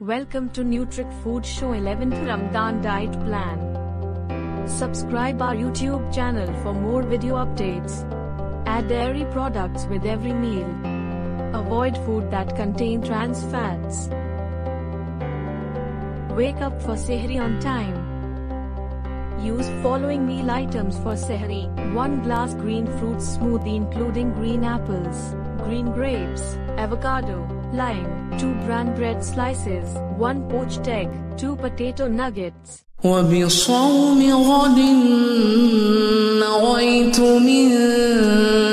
Welcome to Nutric Food Show 11th Ramadan Diet Plan. Subscribe our YouTube channel for more video updates. Add dairy products with every meal. Avoid food that contain trans fats. Wake up for Sehri on time. Use following meal items for Sehri 1 glass green fruit smoothie including green apples, green grapes, avocado, lime, 2 bran bread slices, 1 poached egg, 2 potato nuggets. وبصوم غد نويت من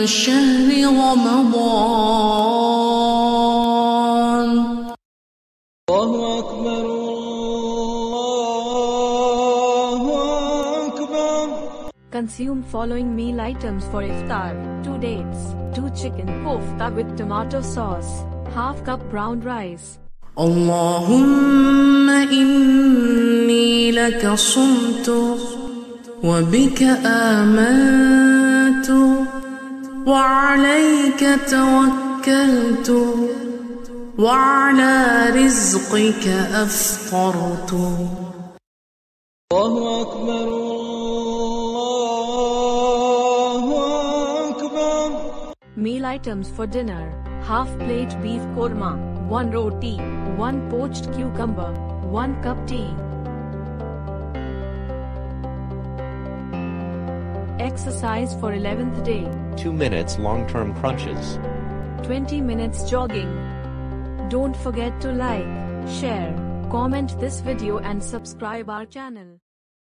شهر رمضان الله أكبر Consume following meal items for iftar 2 dates, 2 chicken kofta with tomato sauce, half cup brown rice. اللهم إني لك صمت وبك آمنت وعليك توكلت وعلى رزقك أفطرت الله أكبر Meal items for dinner half plate beef korma, 1 roti, 1 poached cucumber, 1 cup tea. Exercise for 11th day 2 minutes long term crunches. 20 minutes jogging. Don't forget to like, share, comment this video and subscribe our channel.